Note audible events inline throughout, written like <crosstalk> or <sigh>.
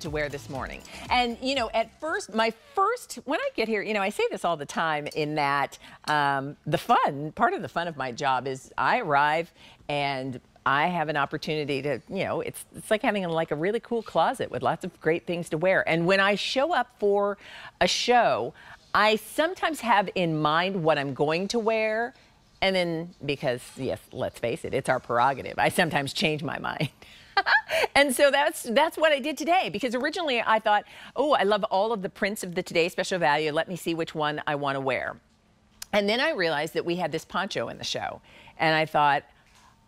to wear this morning. And, you know, at first, my first, when I get here, you know, I say this all the time in that um, the fun, part of the fun of my job is I arrive and I have an opportunity to, you know, it's, it's like having like a really cool closet with lots of great things to wear. And when I show up for a show, I sometimes have in mind what I'm going to wear. And then, because, yes, let's face it, it's our prerogative, I sometimes change my <laughs> mind. And so that's that's what I did today because originally I thought, oh, I love all of the prints of the Today Special Value. Let me see which one I want to wear. And then I realized that we had this poncho in the show. And I thought,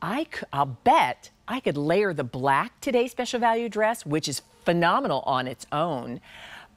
I I'll bet I could layer the black Today Special Value dress, which is phenomenal on its own,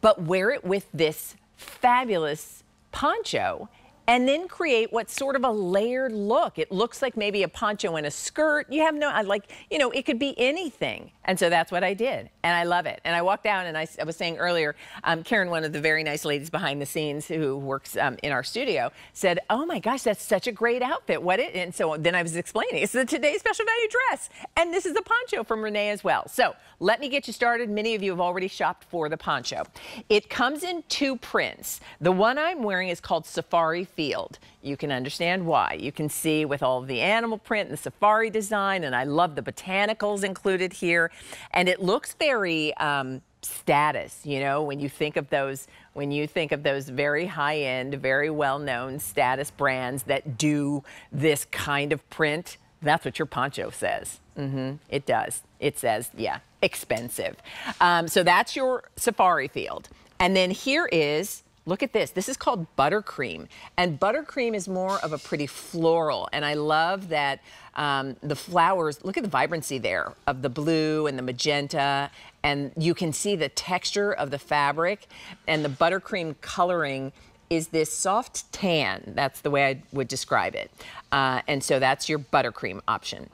but wear it with this fabulous poncho and then create what's sort of a layered look. It looks like maybe a poncho and a skirt. You have no, like, you know, it could be anything. And so that's what I did. And I love it. And I walked down and I, I was saying earlier, um, Karen, one of the very nice ladies behind the scenes who works um, in our studio, said, oh my gosh, that's such a great outfit. What it, and so then I was explaining, it's the Today Special Value dress. And this is the poncho from Renee as well. So let me get you started. Many of you have already shopped for the poncho. It comes in two prints. The one I'm wearing is called Safari field. You can understand why. You can see with all the animal print and the safari design, and I love the botanicals included here. And it looks very um, status, you know, when you think of those, when you think of those very high-end, very well-known status brands that do this kind of print, that's what your poncho says. Mm -hmm. It does. It says, yeah, expensive. Um, so that's your safari field. And then here is Look at this. This is called buttercream. And buttercream is more of a pretty floral. And I love that um, the flowers, look at the vibrancy there of the blue and the magenta. And you can see the texture of the fabric. And the buttercream coloring is this soft tan. That's the way I would describe it. Uh, and so that's your buttercream option.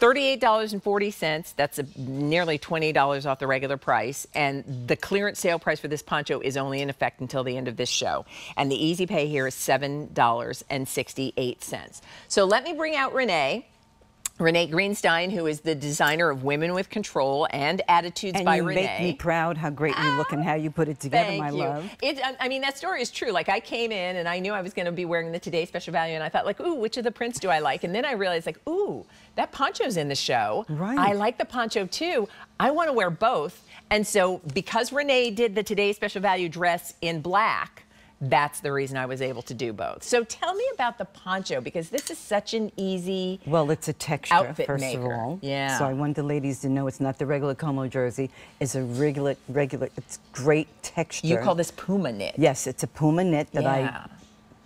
$38.40. That's a, nearly $20 off the regular price. And the clearance sale price for this poncho is only in effect until the end of this show. And the easy pay here is $7.68. So let me bring out Renee. Renee Greenstein, who is the designer of Women with Control and Attitudes and by you Renee. make me proud how great you look and how you put it ah, together, Thank my you. love. It, I mean, that story is true. Like, I came in and I knew I was going to be wearing the Today Special Value, and I thought, like, ooh, which of the prints do I like? And then I realized, like, ooh, that poncho's in the show. Right. I like the poncho, too. I want to wear both. And so, because Renee did the Today Special Value dress in black, that's the reason I was able to do both. So tell me about the poncho because this is such an easy Well, it's a texture, outfit first maker. of all. Yeah. So I want the ladies to know it's not the regular Como jersey. It's a regular, regular, it's great texture. You call this Puma knit. Yes, it's a Puma knit that Yeah. I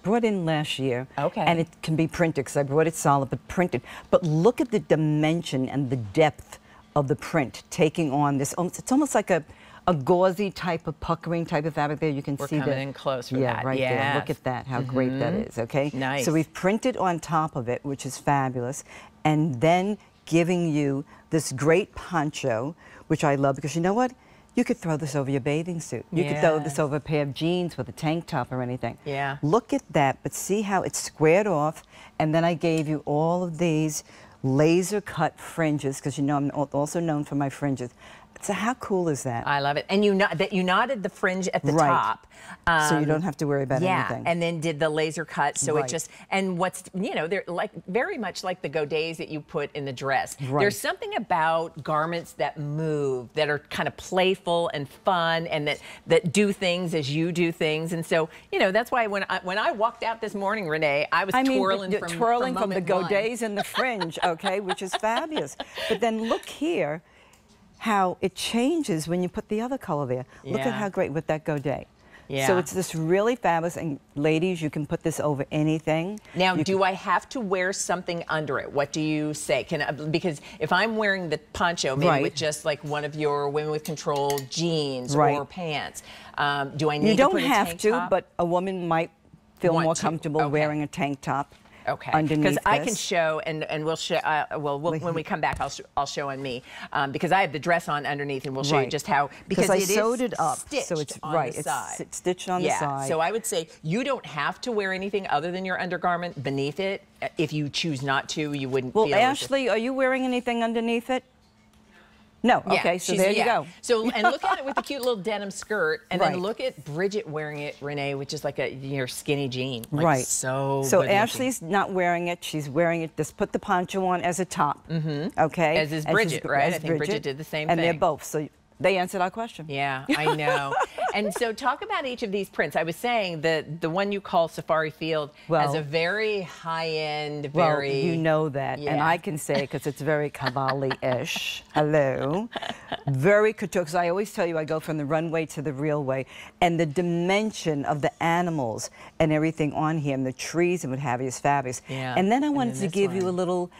brought in last year. Okay. And it can be printed because I brought it solid, but printed. But look at the dimension and the depth of the print taking on this. It's almost like a a gauzy type of puckering type of fabric there. You can We're see coming in close for yeah, that. right there. Look at that, how great that mm-hmm. is, okay? Nice. So we've printed on top of it, which is fabulous, and then giving you this great poncho, which I love because you know what? You could throw this over your bathing suit. You could throw this over a pair of jeans with a tank top or anything. Yeah. Look at that, but see how it's squared off, and then I gave you all of these laser cut fringes, because you know I'm also known for my fringes. So how cool is that? I love it. And you know that you knotted the fringe at the Right. top. so you Um, don't have to worry about yeah, anything. and then did the laser cut, so Right. it just and what's you know they're like very much like the godets that you put in the dress. Right. There's something about garments that move that are kind of playful and fun, and that that do things as you do things, and so you know that's why when I when I walked out this morning, Renee, I was I mean, twirling the- from twirling from, from, the godets and the fringe, okay, which is fabulous. But then look here, how it changes when you put the other color there. Look at how great would that godet. Yeah. So it's this really fabulous, and ladies, you can put this over anything. Now, You do I have to wear something under it? What do you say? Can I, because if I'm wearing the poncho, maybe Right. with just like one of your Women with Control jeans Right. or pants, um, do I need You to don't put a have to, top? but a woman might feel Want more to. comfortable Okay. wearing a tank top. Okay, underneath because I can this. show, and and we'll show. Uh, well, we'll when we come back, I'll sh I'll show on me um, because I have the dress on underneath, and we'll show you Right. just how because I it is sewed it up, so stitched it's- on right, the it's side. s- stitched on the yeah, side. So I would say you don't have to wear anything other than your undergarment beneath it. If you choose not to, you wouldn't Well, feel. as if- Ashley, are you wearing anything underneath it? No. Yeah, okay, so there you go. So and look at it with the cute little denim skirt, and Right. then look at Bridget wearing it, Renee, which is like a your skinny jean. Like, right. So So good looking. Ashley's not wearing it. She's wearing it. Just put the poncho on as a top. Mm-hmm. Okay. As is And she's- Bridget, right? as I think Bridget did the same thing. And they're both. So they answered our question. Yeah, I know. <laughs> and so talk about each of these prints. I was saying that the one you call Safari Field has a very high-end, Well, very you know that, and I can say because it's very Cavalli-ish. <laughs> Hello, very couture. Because I always tell you, I go from the runway to the real way, and the dimension of the animals and everything on here, and the trees and what have you, is fabulous. Yeah. And then I wanted then to give you a little.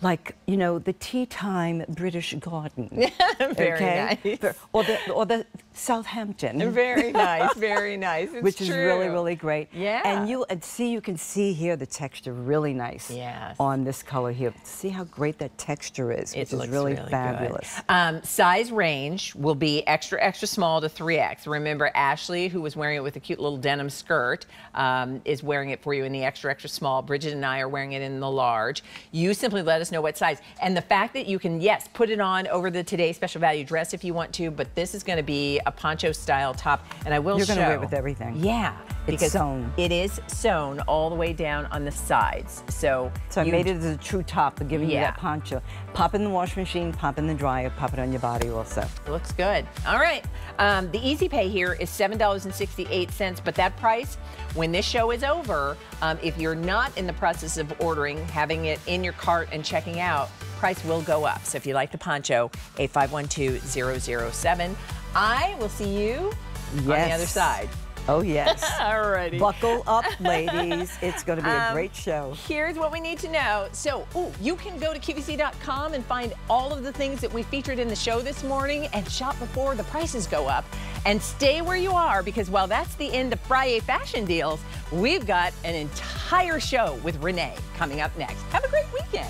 Like you know, the tea time British garden, <laughs> Very okay? nice. Or the or the Southampton, <laughs> very nice, very <laughs> nice. It's which is really, really great. Yeah. And you and see, you can see here the texture really nice. Yes. On this color here. See how great that texture is, It which is looks really, fabulous. Um, size range will be extra, extra small to 3X. Remember, Ashley, who was wearing it with a cute little denim skirt, um, is wearing it for you in the extra, extra small. Bridget and I are wearing it in the large. You simply let us know what size. And the fact that you can, yes, put it on over the Today Special Value dress if you want to, but this is going to be a poncho style top. And I will You're show. gonna wear it with everything. Yeah. It's because sewn. It is sewn all the way down on the sides. So, So I made it as a true top, but giving you that poncho. Pop in the washing machine, pop in the dryer, pop it on your body also. Looks good. All right. Um, the easy pay here is $7.68, but that price, when this show is over, um, if you're not in the process of ordering, having it in your cart and checking out, price will go up. So if you like the poncho, A512-007. I will see you on the other side. Oh yes. <laughs> All righty. Buckle up, <laughs> ladies. It's going to be a Um, great show. Here's what we need to know. So, ooh, you can go to QVC.com and find all of the things that we featured in the show this morning and shop before the prices go up. And stay where you are because while that's the end of Friday fashion deals, we've got an entire show with Renee coming up next. Have a great weekend.